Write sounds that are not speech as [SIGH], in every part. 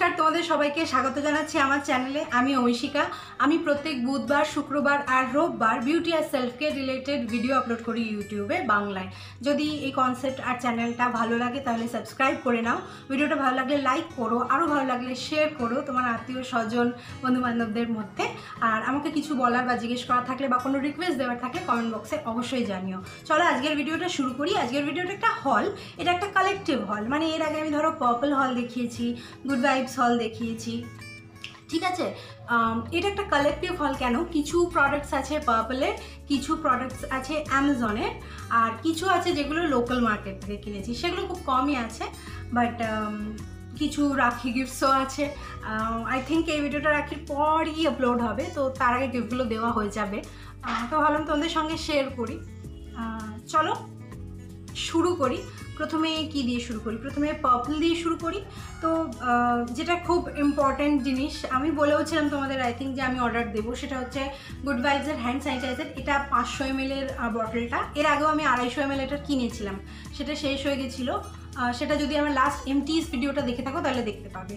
নমস্কার, তোমাদের সবাইকে স্বাগত জানাচ্ছি আমার চ্যানেলে। আমি ঐশিকা আমি প্রত্যেক বুধবার, শুক্রবার আর রোববার বিউটি আর সেলফকে রিলেটেড ভিডিও আপলোড করি ইউটিউবে বাংলায়। যদি এই কনসেপ্ট আর চ্যানেলটা ভালো লাগে, তাহলে সাবস্ক্রাইব করে নাও। ভিডিওটা ভালো লাগলে লাইক করো আরও ভালো লাগলে শেয়ার করো তোমার আত্মীয় স্বজন, বন্ধুবান্ধবদের মধ্যে। আর আমাকে কিছু বলার বা জিজ্ঞেস করা থাকলে বা কোনো রিকোয়েস্ট দেওয়ার থাকলে কমেন্ট বক্সে অবশ্যই জানিও। চলো আজকের ভিডিওটা শুরু করি। আজকের ভিডিওটা একটা হল এটা একটা কালেকটিভ হল মানে এর আগে আমি ধরো পার্পল হল দেখিয়েছি গুড ভাইবস হল দেখিয়েছি। ঠিক আছে? এটা একটা কালেকটিভ হল কেন? কিছু প্রোডাক্টস আছে পার্পলের কিছু প্রোডাক্টস আছে অ্যামাজনের আর কিছু আছে যেগুলো লোকাল মার্কেট থেকে কিনেছি। সেগুলো খুব কমই আছে বাট কিছু রাখি গিফটসও আছে। আই থিঙ্ক এই ভিডিওটা রাখির পরই আপলোড হবে, তো তার আগে গিফটগুলো দেওয়া হয়ে যাবে। তো ভাবলাম তোমাদের সঙ্গে শেয়ার করি। চলো, শুরু করি। প্রথমে কি দিয়ে শুরু করি? প্রথমে পার্পল দিয়ে শুরু করি। তো যেটা খুব ইম্পর্ট্যান্ট জিনিস, আমি বলেওছিলাম তোমাদের আই থিঙ্ক যে আমি অর্ডার দেবো, সেটা হচ্ছে গুড ভাইবসের হ্যান্ড স্যানিটাইজার এটা পাঁচশো এম এর বটলটা এর আগেও আমি আড়াইশো এম এটা কিনেছিলাম। সেটা শেষ হয়ে গেছিল। সেটা যদি আমার লাস্ট এমটিএস ভিডিওটা দেখে থাকো, তাহলে দেখতে পাবে।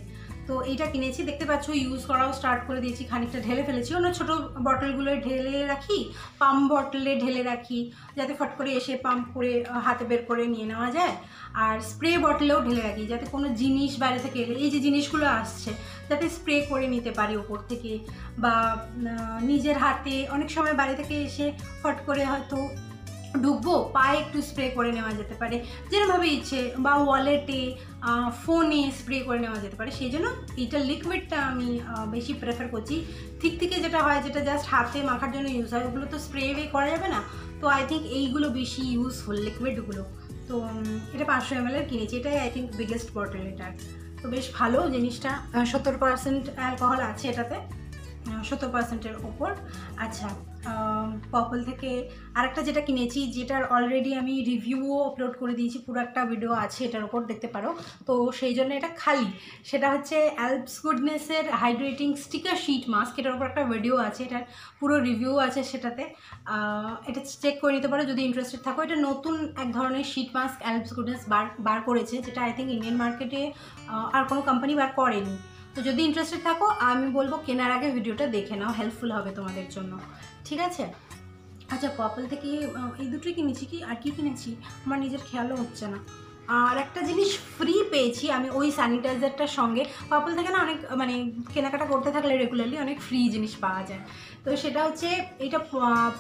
তো এইটা কিনেছি, দেখতে পাচ্ছ ইউজ করাও স্টার্ট করে দিয়েছি, খানিকটা ঢেলে ফেলেছি। অন্য ছোটো বটলগুলো ঢেলে রাখি পাম্প বটলে ঢেলে রাখি, যাতে ফট করে এসে পাম্প করে হাতে বের করে নিয়ে নেওয়া যায়। আর স্প্রে বটলেও ঢেলে রাখি, যাতে কোনো জিনিস বাইরে থেকে এলে, এই যে জিনিসগুলো আসছে, যাতে স্প্রে করে নিতে পারি ওপর থেকে। বা নিজের হাতে অনেক সময় বাইরে থেকে এসে ফট করে হয়তো ঢুকবো, পায়ে একটু স্প্রে করে নেওয়া যেতে পারে। যেরকমভাবে ইচ্ছে, বা ওয়ালেটে ফোনে স্প্রে করে নেওয়া যেতে পারে। সেই জন্য এইটা লিকুইডটা আমি বেশি প্রেফার করছি। ঠিক থেকে যেটা হয়, যেটা জাস্ট হাতে মাখার জন্য ইউজ হয়, ওগুলো তো স্প্রে ওয়ে করা যাবে না। তো আই থিঙ্ক এইগুলো বেশি ইউজফুল লিকুইডগুলো তো এটা পাঁচশো এম কিনেছি। এটাই আই থিঙ্ক বিগেস্ট বটল এটার। তো বেশ ভালো জিনিসটা। সত্তর পার্সেন্ট অ্যালকোহল আছে এটাতে। সত্তর পার্সেন্টের ওপর আচ্ছা পপল থেকে আরেকটা যেটা কিনেছি, যেটার অলরেডি আমি রিভিউও আপলোড করে দিয়েছি, পুরো একটা ভিডিও আছে এটার ওপর দেখতে পারো। তো সেই জন্য এটা খালি। সেটা হচ্ছে অ্যালপস গুডনেসের হাইড্রেটিং স্টিকার শিট মাস্ক এটার উপর একটা ভিডিও আছে এটার পুরো রিভিউ আছে সেটাতে। এটা চেক করে নিতে পারো যদি ইন্টারেস্টেড থাকো। এটা নতুন এক ধরনের শিট মাস্ক অ্যালপস গুডনেস বার বার করেছে, যেটা আই থিঙ্ক ইন্ডিয়ান মার্কেটে আর কোনো কোম্পানি বার করেনি। তো যদি ইন্টারেস্টেড থাকো, আমি বলব কেনার আগে ভিডিওটা দেখে নাও হেল্পফুল হবে তোমাদের জন্য। ঠিক আছে? আচ্ছা পপল থেকে এই দুটোই কিনেছি কি? আর কি কিনেছি? আমার নিজের খেয়ালও হচ্ছে না। আর একটা জিনিস ফ্রি পেয়েছি আমি ওই স্যানিটাইজারটার সঙ্গে। পার্পল থেকে না অনেক মানে কেনাকাটা করতে থাকলে রেগুলারলি অনেক ফ্রি জিনিস পাওয়া যায়। তো সেটা হচ্ছে এটা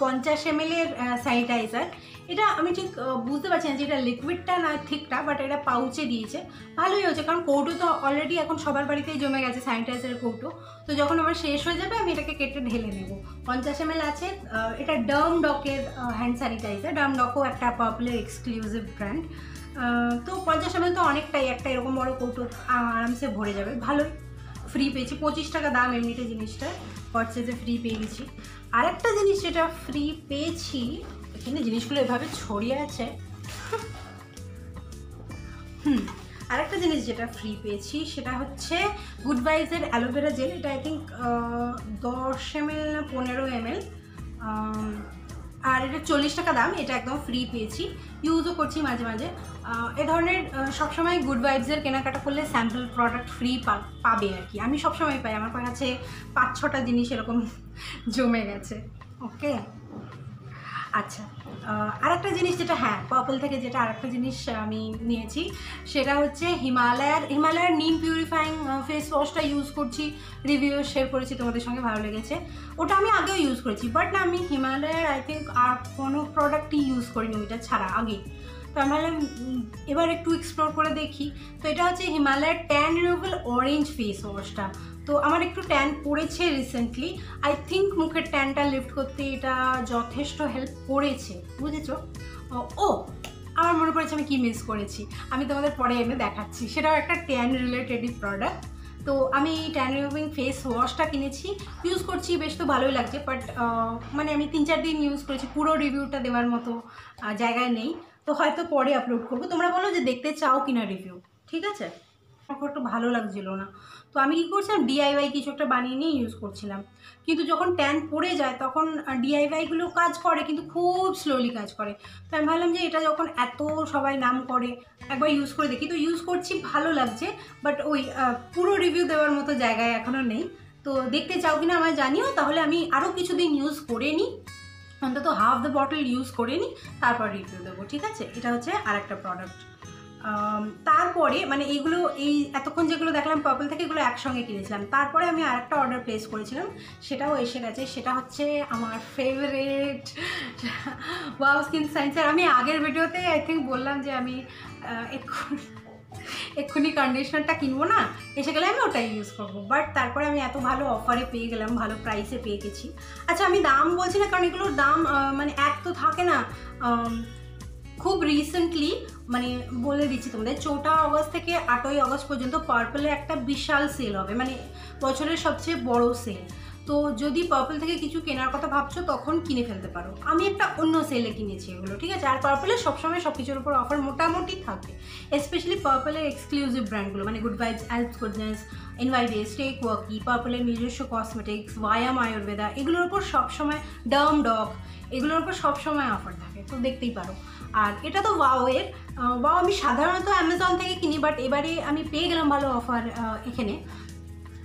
পঞ্চাশ এম এর স্যানিটাইজার এটা আমি ঠিক বুঝতে পারছি না যে এটা লিকুইডটা না থিকটা বাট এটা পাউচে দিয়েছে। ভালোই হয়েছে, কারণ কৌটো তো অলরেডি এখন সবার বাড়িতেই জমে গেছে স্যানিটাইজারের কৌটো। তো যখন আমার শেষ হয়ে যাবে, আমি এটাকে কেটে ঢেলে নেব। পঞ্চাশ এম আছে এটা ডার্ম ডকের হ্যান্ড স্যানিটাইজার ডার্ম ডকও একটা পার্পলের এক্সক্লুসিভ ব্র্যান্ড তো পঞ্চাশ এম তো অনেকটাই, একটা এরকম বড় কৌটো আরামসে ভরে যাবে। ভালোই ফ্রি পেয়েছি। পঁচিশ টাকা দাম এমনিতে জিনিসটা পারচেজে ফ্রি পেয়ে গেছি। আরেকটা জিনিস যেটা ফ্রি পেয়েছি, এখানে জিনিসগুলো এভাবে ছড়িয়ে আছে। হুম, আরেকটা জিনিস যেটা ফ্রি পেয়েছি, সেটা হচ্ছে গুড ভাইজের অ্যালোভেরা জেল। এটা আই থিঙ্ক দশ এম এল না পনেরো এম আর এটা চল্লিশ টাকা দাম, এটা একদম ফ্রি পেয়েছি। ইউজও করছি মাঝে মাঝে। এ ধরনের সবসময় গুড ভাইবসের কেনাকাটা করলে স্যাম্পল প্রোডাক্ট ফ্রি পাবে আর কি। আমি সবসময় পাই, আমার কাছে পাঁচ ছটা জিনিস এরকম [LAUGHS] জমে গেছে। ওকে আচ্ছা আরেকটা জিনিস যেটা হ্যাঁ পার্পল থেকে যেটা আরেকটা জিনিস আমি নিয়েছি, সেটা হচ্ছে হিমালয়ার হিমালয়ার নিম পিউরিফাইং ফেস ওয়াশটা ইউজ করছি রিভিউ শেয়ার করেছি, তোমাদের সঙ্গে ভালো লেগেছে। ওটা আমি আগেও ইউজ করেছি বাট না, আমি হিমালয়ার আই থিঙ্ক আর কোনো প্রোডাক্টই ইউজ করিনি ওইটা ছাড়া, আগে। তো আমি এবার একটু এক্সপ্লোর করে দেখি। তো এটা হচ্ছে হিমালয়ার ট্যান রিমুভাল অরেঞ্জ ফেস ওয়াশটা তো আমার একটু ট্যান পড়েছে রিসেন্টলি আই থিঙ্ক মুখের ট্যানটা লিফট করতে এটা যথেষ্ট হেল্প করেছে, বুঝেছ? ও- আমার মনে পড়েছে আমি কি মিস করেছি। আমি তোমাদের পরে এনে দেখাচ্ছি। সেটাও একটা ট্যান রিলেটেডই প্রোডাক্ট তো আমি ট্যান রিমুভিং ফেস ওয়াশটা কিনেছি। ইউজ করছি, বেশ তো ভালোই লাগছে বাট মানে আমি তিন চার দিন ইউজ করেছি, পুরো রিভিউটা দেওয়ার মতো জায়গায় নেই। তো হয়তো পরে আপলোড করব। তোমরা বলো যে দেখতে চাও কিনা রিভিউ ঠিক আছে? আমার একটু ভালো লাগছিল না। তো আমি কী করছিলাম? ডিআইওয়াই কিছু একটা বানিয়ে নিয়ে ইউজ করছিলাম। কিন্তু যখন ট্যান পড়ে যায়, তখন ডিআইওয়াইগুলো কাজ করে, কিন্তু খুব স্লোলি কাজ করে। তো আমি ভাবলাম যে এটা যখন এত সবাই নাম করে, একবার ইউজ করে দেখি। তো ইউজ করছি, ভালো লাগছে বাট ওই পুরো রিভিউ দেওয়ার মতো জায়গায় এখনও নেই। তো দেখতে চাও কিনা আমায় জানিও, তাহলে আমি আরও কিছুদিন ইউজ করে নিই। অন্তত হাফ দ্য বটল ইউজ করে নিই, তারপর রিভিউ দেবো, ঠিক আছে? এটা হচ্ছে আর একটা প্রোডাক্ট তারপরে মানে এইগুলো, এই এতক্ষণ যেগুলো দেখলাম পার্পল থেকে এগুলো একসঙ্গে কিনেছিলাম। তারপরে আমি আরেকটা অর্ডার প্লেস করেছিলাম, সেটাও এসে গেছে। সেটা হচ্ছে আমার ফেভারেট ওয়াও স্কিন সায়েন্সের আমি আগের ভিডিওতে আই থিঙ্ক বললাম যে আমি এক্ষুনি এক্ষুনি কন্ডিশনারটা কিনবো না, এসে গেলে আমি ওটাই ইউজ করব। বাট তারপরে আমি এত ভালো অফারে পেয়ে গেলাম, ভালো প্রাইসে পেয়ে গেছি। আচ্ছা আমি দাম বলছি না, কারণ এগুলোর দাম মানে এক তো থাকে না খুব রিসেন্টলি মানে বলে দিচ্ছি তোমাদের, চৌঠা অগস্ট থেকে আটই অগস্ট পর্যন্ত পার্পলের একটা বিশাল সেল হবে মানে বছরের সবচেয়ে বড় সেল তো যদি পার্পল থেকে কিছু কেনার কথা ভাবছ, তখন কিনে ফেলতে পারো। আমি একটা অন্য সেলে কিনেছি এগুলো, ঠিক আছে? আর পার্পলের সবসময় সব কিছুর উপর অফার মোটামুটি থাকে স্পেশালি পার্পলের এক্সক্লুসিভ ব্র্যান্ডগুলো মানে গুড ভাইবস অ্যালপস গুডনেস এনভাইডেস টেক ওয়াকি পার্পলের নিজস্ব কসমেটিক্স ওয়ায়াম আয়ুর্বেদা এগুলোর উপর সবসময় ডার্ম ডগ এগুলোর উপর সবসময় অফার থাকে, তো দেখতেই পারো। আর এটা তো ওয়াওয়ের ওয়াও আমি সাধারণত অ্যামাজন থেকে কিনি বাট এবারে আমি পেয়ে গেলাম ভালো অফার এখানে।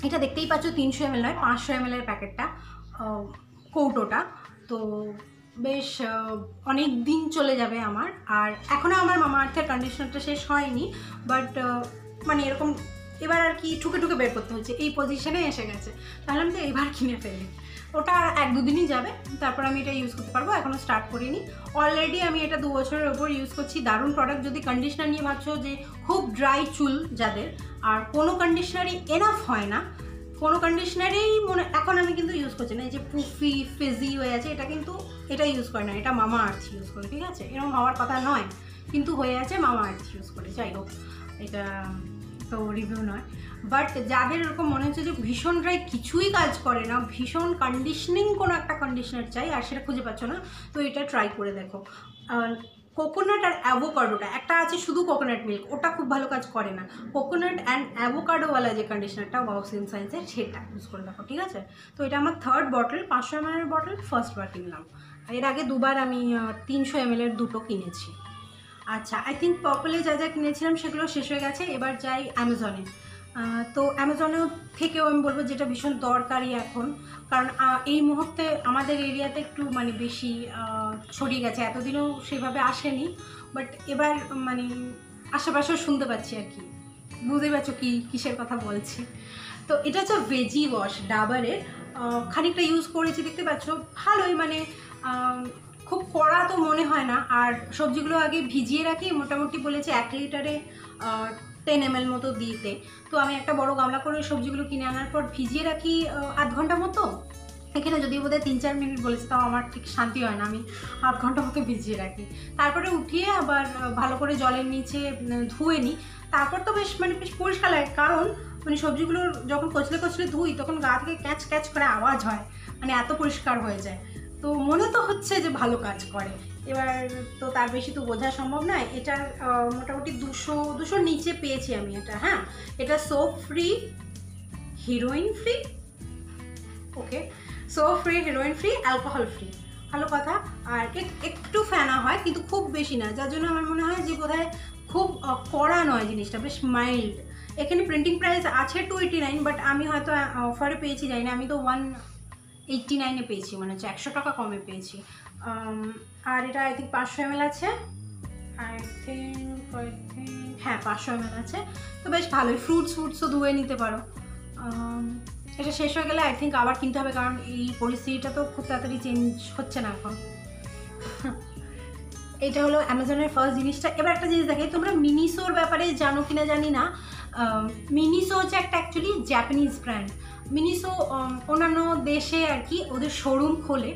এটা দেখতেই পাচ্ছ তিনশো এমএল নয়, পাঁচশো এমএলের প্যাকেটটা কৌটোটা। তো বেশ অনেক দিন চলে যাবে আমার। আর এখনও আমার মামা আর্থের কন্ডিশনারটা শেষ হয়নি বাট মানে এরকম এবার আর কি ঠুকে ঠুকে বের করতে হচ্ছে। এই পজিশনে এসে গেছে। তাহলে আমি তো এবার কিনে ফেলি। ওটা এক দুদিনই যাবে, তারপর আমি এটা ইউজ করতে পারব এখনও স্টার্ট করিনি। অলরেডি আমি এটা দু বছরের ওপর ইউজ করছি। দারুণ প্রোডাক্ট যদি কন্ডিশনার নিয়ে ভাবছ যে খুব ড্রাই চুল যাদের, আর কোনো কন্ডিশনারই এনাফ হয় না, কোনো কন্ডিশনারেই মনে, এখন আমি কিন্তু ইউজ করছি না, এই যে পুফি ফিজি হয়ে আছে, এটা কিন্তু, এটা ইউজ করে না, এটা মামা আর্থ ইউজ করে, ঠিক আছে? এরকম হওয়ার কথা নয়, কিন্তু হয়ে আছে মামা আর্থ ইউজ করে, যাই হোক, এটা তো রিভিউ নয়। বাট যাদের এরকম মনে হচ্ছে যে ভীষণ ড্রাই কিছুই কাজ করে না, ভীষণ কন্ডিশনিং কোনো একটা কন্ডিশনার চাই, আর সেটা খুঁজে পাচ্ছ না, তো এটা ট্রাই করে দেখো। কোকোনাট আর অ্যাভোকাডোটা একটা আছে শুধু কোকোনাট মিল্ক ওটা খুব ভালো কাজ করে না। কোকোনাট অ্যান্ড অ্যাভোকাডোওয়ালা যে কন্ডিশনারটা ওয়াও সিন সায়েন্সের সেটা ইউজ করে দেখো, ঠিক আছে? তো এটা আমার থার্ড বটল পাঁচশো এম এর বটল ফার্স্ট বার কিনলাম। এর আগে দুবার আমি তিনশো এম এর দুটো কিনেছি। আচ্ছা আই থিঙ্ক পপুলে যা যা কিনেছিলাম, সেগুলো শেষ হয়ে গেছে, এবার যাই অ্যামাজনে তো অ্যামাজনেও থেকেও আমি বলব যেটা ভীষণ দরকারি এখন। কারণ এই মুহূর্তে আমাদের এরিয়াতে একটু মানে বেশি ছড়িয়ে গেছে। এতদিনও সেভাবে আসেনি। বাট এবার মানে আশেপাশেও শুনতে পাচ্ছি আর কি। বুঝতে পারছ কি, কিসের কথা বলছি। তো এটা হচ্ছে ভেজি ওয়াশ ডাবারের। খানিকটা ইউজ করেছি, দেখতে পাচ্ছ। ভালোই মানে খুব কড়া তো মনে হয় না। আর সবজিগুলো আগে ভিজিয়ে রাখি। মোটামুটি বলেছে এক লিটারে টেন এম মতো দিতে তো আমি একটা বড় গামলা করে সবজিগুলো কিনে আনার পর ভিজিয়ে রাখি আধ ঘণ্টা মতো। এখানে যদি বোধহয় তিন চার মিনিট বলেছে, তাও আমার ঠিক শান্তি হয় না। আমি আধ ঘণ্টা মতো ভিজিয়ে রাখি। তারপরে উঠিয়ে আবার ভালো করে জলের নিচে ধুয়ে নিই। তারপর তো বেশ মানে বেশ পরিষ্কার লাগে। কারণ মানে সবজিগুলো যখন কচলে কচলে ধুই, তখন গা থেকে ক্যাচ ক্যাচ করে আওয়াজ হয়। মানে এত পরিষ্কার হয়ে যায়। তো মনে তো হচ্ছে যে ভালো কাজ করে। এবার তো তার বেশি তো বোঝা সম্ভব নয়। এটার মোটামুটি দুশো দুশোর নিচে পেয়েছি আমি এটা হ্যাঁ? এটা সোপ ফ্রি হিরোইন ফ্রি ওকে সোপ ফ্রি হিরোইন ফ্রি অ্যালকোহল ফ্রি ভালো কথা। আর এক- একটু ফেনা হয়, কিন্তু খুব বেশি না, যার জন্য আমার মনে হয় যে বোধহয় খুব কড়া নয় জিনিসটা, বেশ মাইল্ড এখানে প্রিন্টিং প্রাইস আছে টু এইটি নাইন বাট আমি হয়তো অফারে পেয়েছি, জানি না। আমি তো ওয়ান এইটটি নাইনে পেয়েছি মানে হচ্ছে একশো টাকা কমে পেয়েছি। আর এটা আই থিঙ্ক পাঁচশো এম আছে। আই থিঙ্ক আই থিঙ্ক হ্যাঁ পাঁচশো এম আছে। তো বেশ ভালোই। ফ্রুটস ফ্রুটসও ধুয়ে নিতে পারো। এটা শেষ হয়ে গেলে আই থিঙ্ক আবার কিনতে হবে, কারণ এই পরিস্থিতিটা তো খুব তাড়াতাড়ি চেঞ্জ হচ্ছে না এখন। [LAUGHS] এটা হলো অ্যামাজনের ফার্স্ট জিনিসটা। এবার একটা জিনিস দেখে, তোমরা মিনিসোর ব্যাপারে জানো কিনা জানি না। মিনিসো হচ্ছে একটা অ্যাকচুয়ালি জাপানিজ ব্র্যান্ড মিনিসো অন্যান্য দেশে আর কি, ওদের শোরুম খোলে।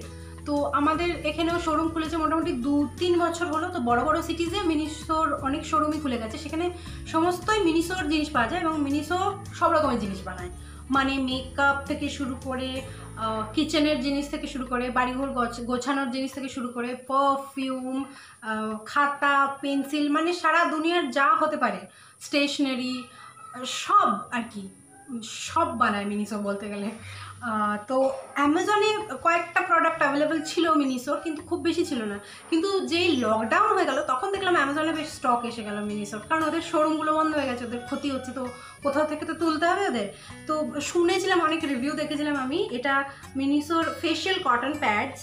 তো আমাদের এখানেও শোরুম খুলেছে মোটামুটি দু তিন বছর হলো। তো বড় বড় সিটিজে মিনিসোর অনেক শোরুমই খুলে গেছে। সেখানে সমস্তই মিনিসোর জিনিস পাওয়া যায় এবং মিনিসো সব রকমের জিনিস বানায়। মানে মেকআপ থেকে শুরু করে কিচেনের জিনিস থেকে শুরু করে, বাড়িঘর গোছ- গোছানোর জিনিস থেকে শুরু করে পারফিউম খাতা পেন্সিল মানে সারা দুনিয়ার যা হতে পারে স্টেশনারি সব আর কি। সব বানায় মিনিসো বলতে গেলে। তো অ্যামাজনে কয়েকটা প্রোডাক্ট অ্যাভেলেবেল ছিল মিনিসোর, কিন্তু খুব বেশি ছিল না। কিন্তু যেই লকডাউন হয়ে গেল, তখন দেখলাম অ্যামাজনে বেশ স্টক এসে গেল মিনিসোর। কারণ ওদের শোরুমগুলো বন্ধ হয়ে গেছে, ওদের ক্ষতি হচ্ছে। তো কোথাও থেকে তো তুলতে হবে ওদের। তো শুনেছিলাম, অনেক রিভিউ দেখেছিলাম আমি, এটা মিনিসোর ফেশিয়াল কটন প্যাডস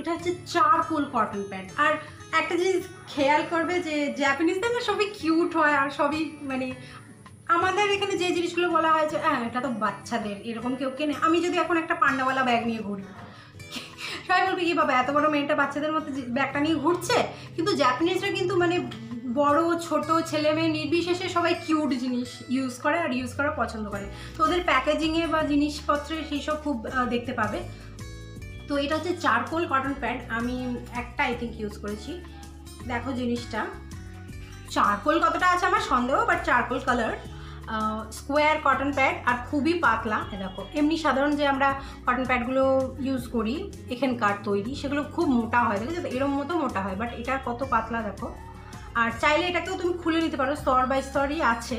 এটা হচ্ছে চারকোল কটন প্যাড আর একটা জিনিস খেয়াল করবে যে জাপানিজদের না সবই কিউট হয়, আর সবই মানে আমাদের এখানে যে জিনিসগুলো বলা হয় যে হ্যাঁ এটা তো বাচ্চাদের, এরকম কেউ কেনে। আমি যদি এখন একটা পান্ডাওয়ালা ব্যাগ নিয়ে ঘুরি, সবাই বলবে কি বাবা, এত বড় মেয়েটা বাচ্চাদের যে ব্যাগটা নিয়ে ঘুরছে? কিন্তু জাপানিজরা কিন্তু মানে বড়, ছোট, ছেলে মেয়ে নির্বিশেষে সবাই কিউট জিনিস ইউজ করে আর ইউজ করা পছন্দ করে। তো ওদের প্যাকেজিংয়ে বা জিনিসপত্রে সেই সব খুব দেখতে পাবে। তো এটা হচ্ছে চারকোল কটন প্যাড আমি একটা আই থিঙ্ক ইউজ করেছি। দেখো জিনিসটা। চারকোল কতটা আছে আমার সন্দেহ but charcoal colour square cotton pad আর খুবই পাতলা দেখো। এমনি সাধারণ যে আমরা কটন প্যাডগুলো ইউজ করি, এখানকার তৈরি, সেগুলো খুব মোটা হয়, দেখেছ তো? এরম মতো মোটা হয় বাট এটা কত পাতলা, দেখো। আর চাইলে এটাকেও তুমি খুলে নিতে পারো, স্তর বাই স্তরই আছে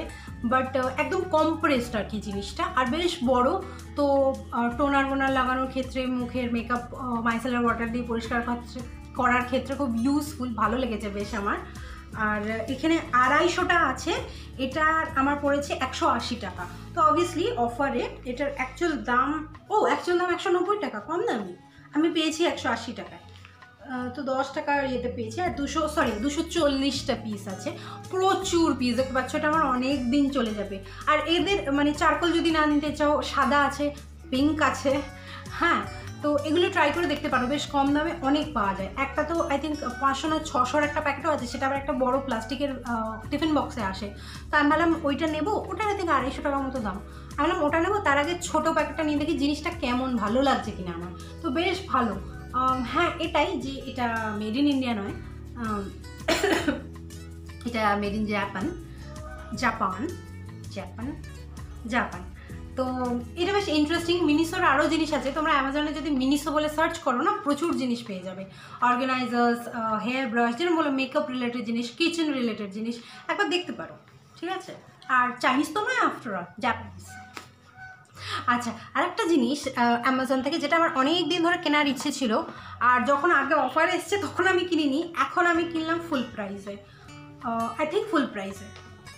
বাট একদম কম্প্রেসড আর কি জিনিসটা। আর বেশ বড়, তো টোনার বোনার লাগানোর ক্ষেত্রে, মুখের মেকআপ মাইসেলার ওয়াটার দিয়ে পরিষ্কার করার ক্ষেত্রে খুব ইউজফুল ভালো লেগেছে বেশ আমার। আর এখানে আড়াইশোটা আছে। এটা আমার পড়েছে একশো আশি টাকা। তো অবভিয়াসলি অফারে এটার অ্যাকচুয়াল দাম, ও অ্যাকচুয়াল দাম একশো নব্বই টাকা, কম দামি। আমি পেয়েছি একশো আশি টাকায়। তো দশ টাকার ইয়েতে পেয়েছি। আর দুশো সরি দুশো চল্লিশটা পিস আছে। প্রচুর পিস দেখতে পাচ্ছ, এটা আমার অনেক দিন চলে যাবে। আর এদের মানে চারকোল যদি না নিতে চাও, সাদা আছে পিঙ্ক আছে হ্যাঁ তো এগুলো ট্রাই করে দেখতে পারো। বেশ কম দামে অনেক পাওয়া যায়। একটা তো আই থিঙ্ক পাঁচশো না ছশোর একটা প্যাকেটও আছে, সেটা আবার একটা বড় প্লাস্টিকের টিফিন বক্সে আসে। তা আমি ভাবলাম ওইটা নেব, ওটার আই থিঙ্ক আড়াইশো টাকার মতো দাম। আমি বললাম ওটা নেব, তার আগে ছোটো প্যাকেটটা নিয়ে দেখি জিনিসটা কেমন, ভালো লাগছে কিনা আমার। তো বেশ ভালো। হ্যাঁ এটাই যে এটা মেড ইন ইন্ডিয়া নয়। [COUGHS] এটা made in Japan Japan Japan Japan তো এটা বেশ ইন্টারেস্টিং মিনিসোর আরও জিনিস আছে। তোমরা অ্যামাজনে যদি মিনিসো বলে সার্চ করো না, প্রচুর জিনিস পেয়ে যাবে। অর্গানাইজার্স হেয়ার ব্রাশ যেরকম বলো মেকআপ রিলেটেড জিনিস কিচেন রিলেটেড জিনিস, একবার দেখতে পারো, ঠিক আছে? আর চাইনিজ তো নয় আফটার অল জাপানিজ আচ্ছা আরেকটা জিনিস অ্যামাজন থেকে, যেটা আমার অনেক দিন ধরে কেনার ইচ্ছে ছিল, আর যখন আগে অফার এসছে, তখন আমি কিনিনি, এখন আমি কিনলাম ফুল প্রাইসে আই থিঙ্ক ফুল প্রাইসে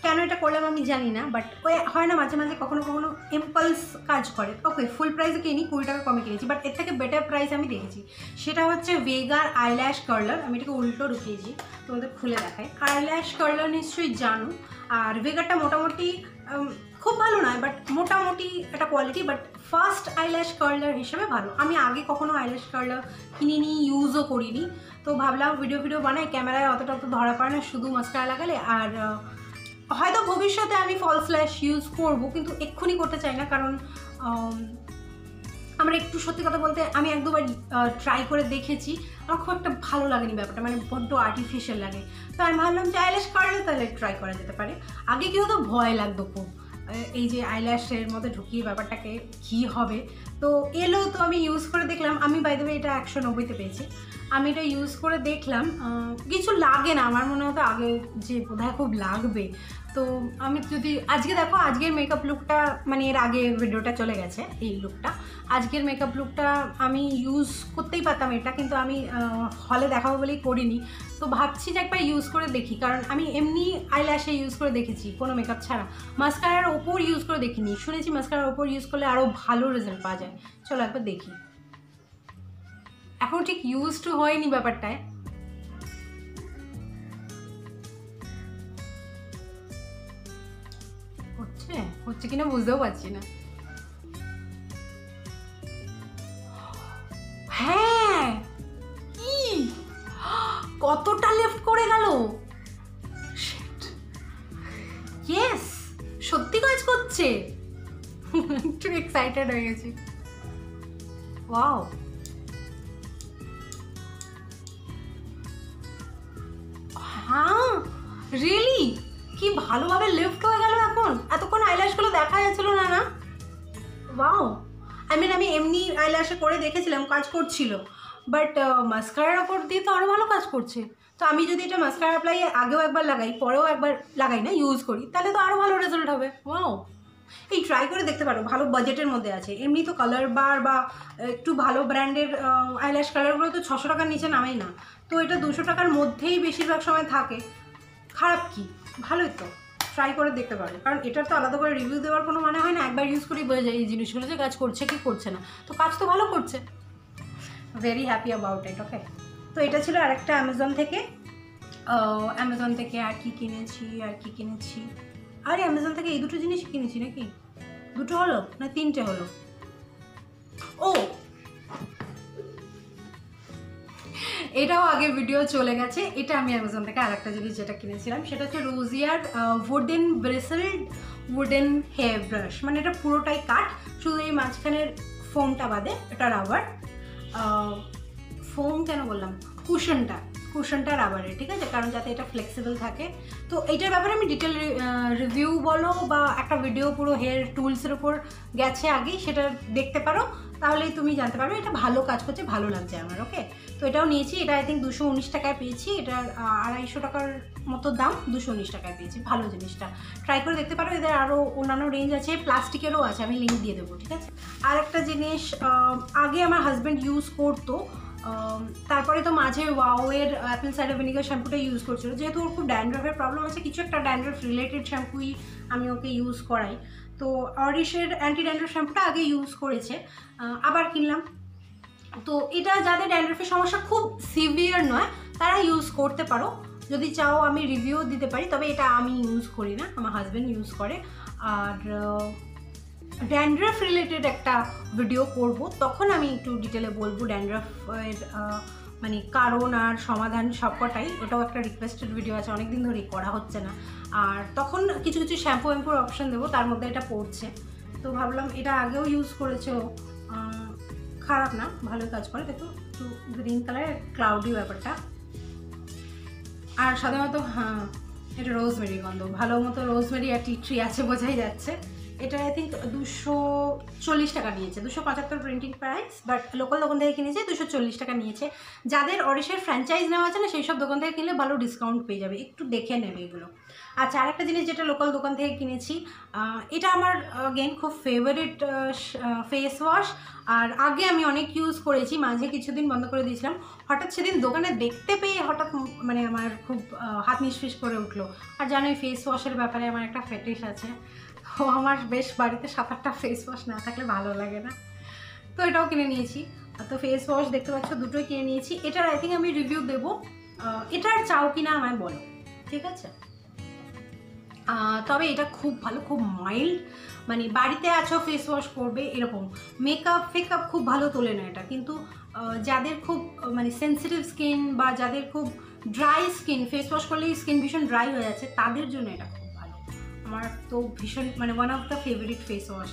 কেন এটা করলাম আমি জানি না বাট ওই হয় না মাঝে মাঝে কখনো কখনো ইম্পালস কাজ করে। ওকে ফুল প্রাইসে কিনি, কুড়ি টাকা কমে কিনেছি বাট এর থেকে বেটার প্রাইস আমি দেখেছি। সেটা হচ্ছে ভেগার আইল্যাশ কার্লার আমি এটাকে উল্টো ঢুকিয়েছি তোমাদের খুলে দেখাই। আইল্যাশ কার্লার নিশ্চয়ই জানো, আর ভেগারটা মোটামুটি খুব ভালো নয় বাট মোটামুটি একটা quality but first eyelash curler হিসেবে ভালো। আমি আগে কখনো আইল্যাশ কার্লার কিনিনি ইউজও করিনি। তো ভাবলাম ভিডিও ভিডিও বানাই, ক্যামেরায় অতটা তো ধরা পড়ে না, শুধু মাস্কারা লাগালে, আর হয়তো ভবিষ্যতে আমি ফলস ল্যাশ ইউজ করব, কিন্তু এক্ষুনি করতে চাই না, কারণ আমার একটু সত্যি কথা বলতে আমি এক দুবার ট্রাই করে দেখেছি। আমার খুব একটা ভালো লাগেনি ব্যাপারটা মানে বড্ড আর্টিফিশিয়াল লাগে। তো আমি ভাবলাম যে আইল্যাশ কাটলে তাহলে ট্রাই করা যেতে পারে। আগে কি হতো, ভয় লাগতো খুব। এই যে আইল্যাশের মধ্যে ঢুকিয়ে ব্যাপারটাকে কী হবে? তো এলো, তো আমি ইউজ করে দেখলাম। আমি বাই দেবে এটা একশো নব্বইতে পেয়েছি। আমি এটা ইউজ করে দেখলাম কিছু লাগে না, আমার মনে হতো আগে যে বোধহয় খুব লাগবে। তো আমি যদি, আজকে দেখো, আজকের মেকআপ লুকটা মানে এর আগে ভিডিওটা চলে গেছে, এই লুকটা আজকের মেকআপ লুকটা আমি ইউজ করতেই পারতাম, এটা কিন্তু আমি হলে দেখাবো বলেই করিনি। তো ভাবছি যে একবার ইউজ করে দেখি, কারণ আমি এমনি আইল্যাশে ইউজ করে দেখেছি, কোনো মেকআপ ছাড়া। মাস্কারার ওপর ইউজ করে দেখিনি, শুনেছি মাস্কারার ওপর ইউজ করলে আরও ভালো রেজাল্ট পাওয়া যায়। চলো একবার দেখি। এখন ঠিক ইউজ টু হয়নি ব্যাপারটায়। হচ্ছে? হচ্ছে কিনা বুঝতেও পারছি না। হ্যাঁ! কি? কতটা লেফট করে গেল? ইয়েস সত্যি কাজ করছে। [LAUGHS] একটু এক্সাইটেড হয়ে গেছি। ওয়াও হ্যাঁ রিয়েলি কি ভালোভাবে লিফট হয়ে গেল এখন? এতক্ষণ আইল্যাশগুলো দেখা যাচ্ছিল না না? ওয়াও আই মিন আমি এমনি আইল্যাশে করে দেখেছিলাম, কাজ করছিল। বাট মাস্কারার ওপর দিয়ে তো আরও ভালো কাজ করছে। তো আমি যদি এটা মাস্কারা অ্যাপ্লাই আগেও একবার লাগাই, পরেও একবার লাগাই না ইউজ করি, তাহলে তো আরও ভালো রেজাল্ট হবে। ওয়াও এই ট্রাই করে দেখতে পারো, ভালো বাজেটের মধ্যে আছে। এমনি তো কালার বার বা একটু ভালো ব্র্যান্ডের আইল্যাশ কালারগুলো তো ছশো টাকার নিচে নামেই না। তো এটা দুশো টাকার মধ্যেই বেশিরভাগ সময় থাকে। খারাপ কি? ভালোই তো। ট্রাই করে দেখতে পারো। কারণ এটার তো আলাদা করে রিভিউ দেওয়ার কোনো মানে হয় না। একবার ইউজ করেই বোঝা যায় এই জিনিসগুলো যে কাজ করছে কি করছে না। তো কাজ তো ভালো করছে। Very happy about it okay তো এটা ছিল আরেকটা অ্যামাজন থেকে। অ্যামাজন থেকে আর কি কিনেছি, আর কি কিনেছি। আরে অ্যামাজন থেকে এই দুটো জিনিস কিনেছি নাকি? দুটো হলো না তিনটে হলো? ও! এটাও আগে ভিডিও চলে গেছে। এটা আমি অ্যামাজন থেকে আরেকটা জিনিস যেটা কিনেছিলাম, সেটা হচ্ছে রোজিয়ার wooden bristled wooden hair brush মানে এটা পুরোটাই কাঠ, শুধু এই মাঝখানের ফোমটা বাদে, এটা রাবার ফোম কেন বললাম? কুশনটা কুশনটা রাবারের ঠিক আছে? কারণ যাতে এটা ফ্লেক্সিবল থাকে। তো এইটার ব্যাপারে আমি ডিটেল রিভিউ বলো বা একটা ভিডিও পুরো হেয়ার টুলসের উপর গেছে আগেই, সেটা দেখতে পারো। তাহলেই তুমি জানতে পারবে এটা ভালো কাজ করছে, ভালো লাগছে আমার ওকে তো এটাও নিয়েছি, এটা আই থিঙ্ক দুশো উনিশ টাকায় পেয়েছি। এটার আড়াইশো টাকার মতো দাম, দুশো উনিশ টাকায় পেয়েছি, ভালো জিনিসটা। ট্রাই করে দেখতে পারো, এদের আরও অন্যান্য রেঞ্জ আছে প্লাস্টিকেরও আছে, আমি লিঙ্ক দিয়ে দেবো, ঠিক আছে? আর একটা জিনিস আগে আমার হাজব্যান্ড ইউজ করতো তারপরে তো মাঝে ওয়াওয়ের অ্যাপেল সাইডার ভিনিগার শ্যাম্পুটা ইউজ করছিল। যেহেতু ওর খুব ড্যান্ড্রফের প্রবলেম আছে, কিছু একটা ড্যান্ড্রফ রিলেটেড শ্যাম্পুই আমি ওকে ইউজ করাই। তো অরিশের অ্যান্টি ড্যান্ড্রফ শ্যাম্পুটা আগে ইউজ করেছে। আবার কিনলাম। তো এটা যাদের ড্যান্ড্রফের সমস্যা খুব সিভিয়ার নয়, তারা ইউজ করতে পারো। যদি চাও আমি রিভিউ দিতে পারি, তবে এটা আমি ইউজ করি না, আমার হাজব্যান্ড ইউজ করে। আর ড্যান্ড্রফ রিলেটেড একটা ভিডিও করব। তখন আমি একটু ডিটেলে বলব ড্যান্ড্রাফের মানে কারণ আর সমাধান সবকটাই। ওটাও একটা রিকোয়েস্টেড ভিডিও আছে অনেক দিন ধরেই করা হচ্ছে না। আর তখন কিছু কিছু শ্যাম্পু শ্যাম্পুর অপশন দেবো, তার মধ্যে এটা পড়ছে। তো ভাবলাম এটা আগেও ইউজ করেছে খারাপ না, ভালোই কাজ করে। দেখো, একটু গ্রিন কালারের ক্লাউডি ব্যাপারটা। আর সাধারণত হ্যাঁ এটা রোজমেরি গন্ধ। ভালো মতো রোজমেরি আর টি ট্রি আছে বোঝাই যাচ্ছে। এটা আই থিঙ্ক দুশো চল্লিশ টাকা নিয়েছে, দুশো পঁচাত্তর প্রিন্টিং প্রাইস বাট লোকাল দোকান থেকে কিনেছে, দুশো চল্লিশ টাকা নিয়েছে। যাদের অরিশের ফ্র্যাঞ্চাইজ নেওয়া আছে না, সেই সব দোকান থেকে কিনলে ভালো ডিসকাউন্ট পেয়ে যাবে, একটু দেখে নেবে এগুলো। আচ্ছা আরেকটা জিনিস যেটা লোকাল দোকান থেকে কিনেছি এটা আমার গেন খুব ফেভারিট ফেস ওয়াশ আর আগে আমি অনেক ইউজ করেছি, মাঝে কিছুদিন বন্ধ করে দিয়েছিলাম। হঠাৎ সেদিন দোকানে দেখতে পেয়ে হঠাৎ মানে আমার খুব হাত নিঃশ্বাস করে উঠল। আর জানো ফেস ওয়াশের ব্যাপারে আমার একটা ফেটিস আছে। তো আমার বেশ বাড়িতে সাত আটটা ফেস ওয়াশ না থাকলে ভালো লাগে না। তো এটাও কিনে নিয়েছি। তো ফেস ওয়াশ দেখতে পাচ্ছ, দুটোই কিনে নিয়েছি। এটার আই থিঙ্ক আমি রিভিউ দেবো। এটার চাও কিনা আমায় বলো, ঠিক আছে? তবে এটা খুব ভালো, খুব মাইল্ড মানে বাড়িতে আছো ফেস ওয়াশ করবে এরকম। মেকআপ ফেকআপ খুব ভালো তোলে না এটা। কিন্তু যাদের খুব মানে সেন্সিটিভ স্কিন বা যাদের খুব ড্রাই স্কিন ফেস ওয়াশ করলেই স্কিন ভীষণ ড্রাই হয়ে যাচ্ছে, তাদের জন্য এটা আমার তো ভীষণ মানে one of the favourite face wash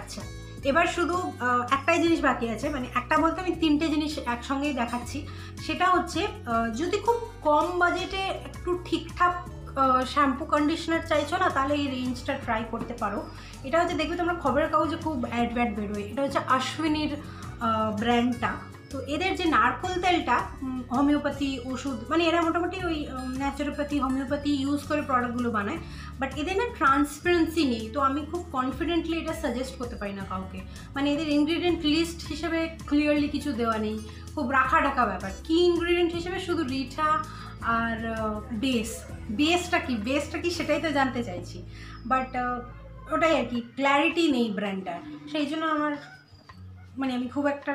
আচ্ছা এবার শুধু একটাই জিনিস বাকি আছে মানে একটা বলতে আমি তিনটে জিনিস একসঙ্গেই দেখাচ্ছি। সেটা হচ্ছে যদি খুব কম বাজেটে একটু ঠিকঠাক শ্যাম্পু কন্ডিশনার চাইছো না, তাহলে এই রেঞ্জটা ট্রাই করতে পারো। এটা হচ্ছে, দেখবে তোমরা খবরের কাগজে খুব অ্যাডভার্ট বেরোয়। এটা হচ্ছে অশ্বিনীর ব্র্যান্ডটা তো এদের যে নারকোল তেলটা হোমিওপ্যাথি ওষুধ মানে এরা মোটামুটি ওই ন্যাচুরোপ্যাথি হোমিওপ্যাথি ইউজ করে প্রোডাক্টগুলো বানায় বাট এদের না ট্রান্সপারেন্সি নেই, তো আমি খুব কনফিডেন্টলি এটা সাজেস্ট করতে পারি না কাউকে। মানে এদের ইনগ্রিডিয়েন্ট লিস্ট হিসেবে ক্লিয়ারলি কিছু দেওয়া নেই, খুব রাখা ঢাকা ব্যাপার। কি ইনগ্রিডিয়েন্ট হিসেবে? শুধু রিঠা আর বেস বেসটা কি? বেসটা কি সেটাই তো জানতে চাইছি। বাট ওটাই আর কি ক্ল্যারিটি নেই ব্র্যান্ডটার সেই জন্য আমার মানে আমি খুব একটা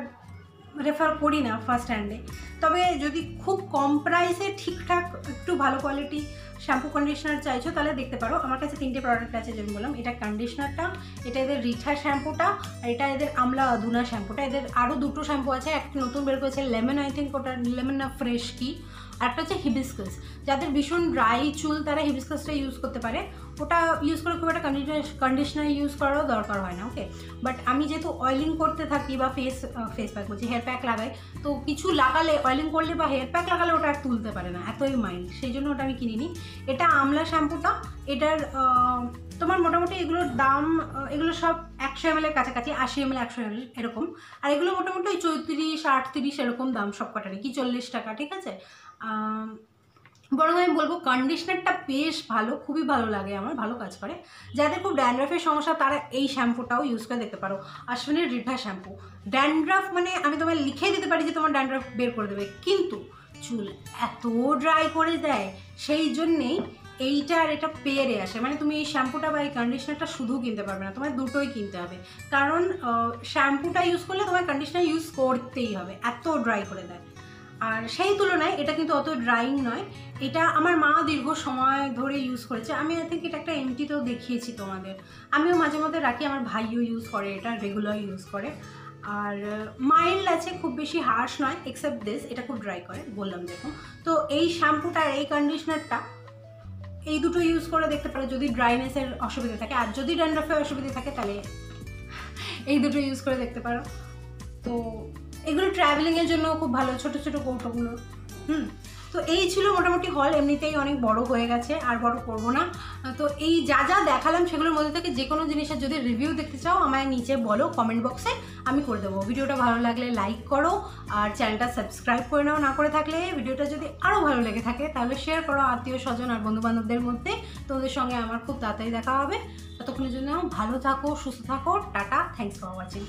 রেফার করি না ফার্স্ট হ্যান্ডে তবে যদি খুব কম প্রাইসে ঠিকঠাক একটু ভালো কোয়ালিটি শ্যাম্পু কন্ডিশনার চাইছো, তাহলে দেখতে পারো। আমার কাছে তিনটে প্রোডাক্ট আছে, যেমন বললাম, এটা কন্ডিশনারটা এটা এদের রিঠা শ্যাম্পুটা আর এটা এদের আমলা আদুনা শ্যাম্পুটা এদের আরও দুটো শ্যাম্পু আছে, একটা নতুন বের করেছে লেমন আই থিঙ্ক ওটা লেমন না ফ্রেশ কি, আর একটা হচ্ছে হিবিসকাস যাদের ভীষণ ড্রাই চুল, তারা হিবিসকাসটা ইউজ করতে পারে। ওটা ইউজ করে খুব একটা কন্ডিশনার ইউজ করারও দরকার হয় না ওকে বাট আমি যেহেতু অয়েলিং করতে থাকি বা ফেস ফেস প্যাক বলছি হেয়ার প্যাক লাগাই, তো কিছু লাগালে অয়েলিং করলে বা হেয়ার প্যাক লাগালে ওটা আর তুলতে পারে না, এতই মাইন্ড সেই জন্য ওটা আমি কিনিনি। এটা আমলা শ্যাম্পুটা, এটার তোমার মোটামুটি এগুলোর দাম এগুলো সব একশো এম এর কাছাকাছি, আশি এম এল একশো এম এরকম। আর এগুলো মোটামুটি ওই চৌত্রিশ, আটত্রিশ এরকম দাম সব কটারই কি চল্লিশ টাকা, ঠিক আছে? বরং আমি বলব কন্ডিশনারটা বেশ ভালো, খুবই ভালো লাগে আমার, ভালো কাজ করে। যাদের খুব ড্যান্ড্রাফের সমস্যা, তারা এই শ্যাম্পুটাও ইউজ করে দেখতে পারো। আশ্বিনের রিঠা শ্যাম্পু ড্যান্ড্রাফ মানে আমি তোমায় লিখেই দিতে পারি যে তোমার ড্যান্ড্রাফ বের করে দেবে। কিন্তু চুল এত ড্রাই করে দেয়, সেই জন্যেই এইটা আর এটা পেয়ারে আসে। মানে তুমি এই শ্যাম্পুটা বা এই কন্ডিশনারটা শুধু কিনতে পারবে না তোমার দুটোই কিনতে হবে। কারণ শ্যাম্পুটা ইউজ করলে তোমার কন্ডিশনার ইউজ করতেই হবে, এত ড্রাই করে দেয়। আর সেই তুলনায় এটা কিন্তু অত ড্রাইং নয়। এটা আমার মা দীর্ঘ সময় ধরে ইউজ করেছে। আমি আই থিঙ্ক এটা একটা এমটিতেও দেখিয়েছি তোমাদের। আমিও মাঝে মধ্যে রাখি, আমার ভাইও ইউজ করে, এটা রেগুলার ইউজ করে। আর মাইল্ড আছে, খুব বেশি হার্শ নয় এক্সেপ্ট দিস এটা খুব ড্রাই করে, বললাম দেখুন তো এই শ্যাম্পুটা আর এই কন্ডিশনারটা এই দুটো ইউজ করে দেখতে পারো, যদি ড্রাইনেসের অসুবিধা থাকে। আর যদি ড্যান্ড্রফের অসুবিধা থাকে, তাহলে এই দুটো ইউজ করে দেখতে পারো। তো এগুলো ট্রাভেলিংয়ের জন্য খুব ভালো, ছোট ছোট কৌটোগুলো। হুম, তো এই ছিল মোটামুটি হল এমনিতেই অনেক বড় হয়ে গেছে, আর বড় করব না। তো এই যা যা দেখালাম সেগুলোর মধ্যে থেকে যে কোনো জিনিসের যদি রিভিউ দেখতে চাও, আমায় নিচে বলো কমেন্ট বক্সে আমি করে দেবো। ভিডিওটা ভালো লাগলে লাইক করো, আর চ্যানেলটা সাবস্ক্রাইব করে নাও। না করে থাকলে ভিডিওটা যদি আরও ভালো লেগে থাকে, তাহলে শেয়ার করো আত্মীয় স্বজন আর বন্ধুবান্ধবদের মধ্যে। তোমাদের সঙ্গে আমার খুব তাড়াতাড়ি দেখা হবে। ততক্ষণের জন্য ভালো থাকো, সুস্থ থাকো, টাটা থ্যাংকস ফর ওয়াচিং